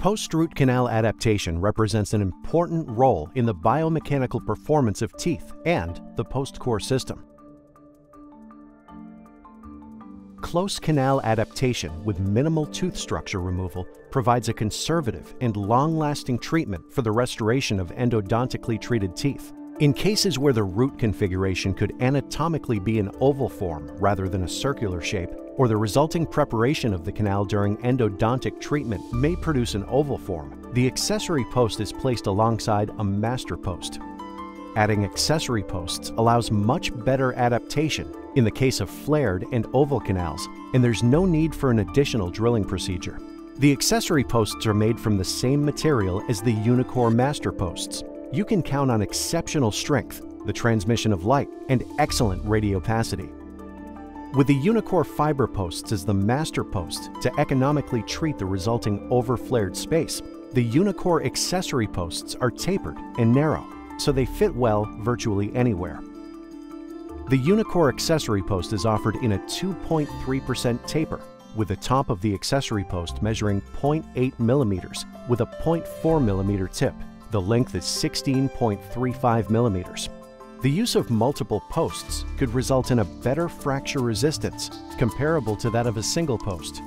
Post-root canal adaptation represents an important role in the biomechanical performance of teeth and the post-core system. Close canal adaptation with minimal tooth structure removal provides a conservative and long-lasting treatment for the restoration of endodontically treated teeth. In cases where the root configuration could anatomically be an oval form rather than a circular shape, or the resulting preparation of the canal during endodontic treatment may produce an oval form, the accessory post is placed alongside a master post. Adding accessory posts allows much better adaptation in the case of flared and oval canals, and there's no need for an additional drilling procedure. The accessory posts are made from the same material as the UniCore master posts, you can count on exceptional strength, the transmission of light, and excellent radiopacity. With the Unicore fiber posts as the master post to economically treat the resulting overflared space, the Unicore accessory posts are tapered and narrow, so they fit well virtually anywhere. The Unicore accessory post is offered in a 2.3% taper, with the top of the accessory post measuring 0.8 millimeters with a 0.4 millimeter tip. The length is 16.35 millimeters. The use of multiple posts could result in a better fracture resistance comparable to that of a single post.